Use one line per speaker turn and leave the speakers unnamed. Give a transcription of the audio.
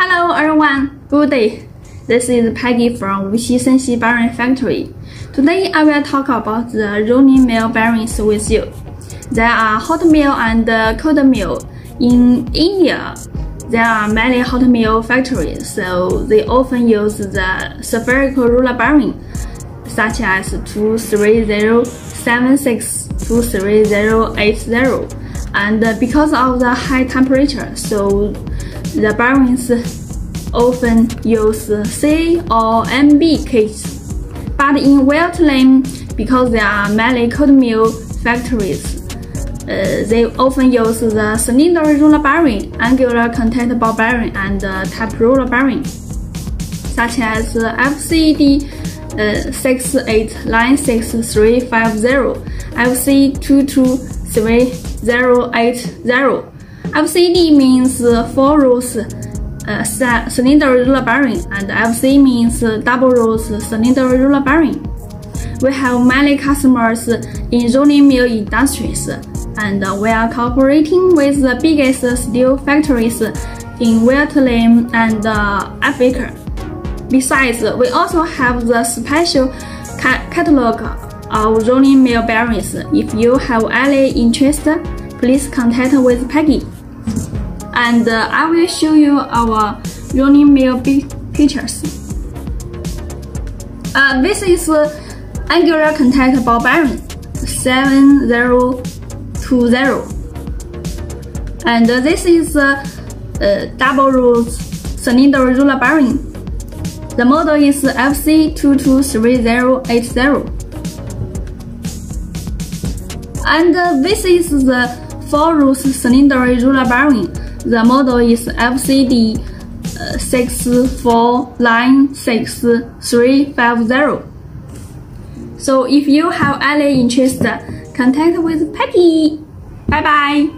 Hello everyone, good day. This is Peggy from Wuxi Senxi Bearing Factory. Today I will talk about the rolling mill bearings with you. There are hot mill and cold mill. In India, there are many hot mill factories, so they often use the spherical roller bearing, such as 23076, 23080, and because of the high temperature, so the bearings often use C or MB kits. But in Vietnam, because there are many mill factories, uh, they often use the cylinder roller bearing, angular contact ball bearing, and uh, roller bearing, such as FCD uh, 689650, FC22380. FCD means four rows uh, cylinder roller bearing and FC means double rows cylinder roller bearing. We have many customers in rolling mill industries and we are cooperating with the biggest steel factories in Vietnam and uh, Africa. Besides, we also have the special ca catalog of rolling mill bearings. If you have any interest, please contact with Peggy and uh, I will show you our rolling mill pictures. Uh, this is uh, angular contact ball bearing 7020 and this is uh, double rows cylinder roller bearing. The model is FC223080 and uh, this is the 4 rows cylinder roller bearing the model is FCD uh, 6496350. So if you have any interest, contact with Peggy. Bye bye.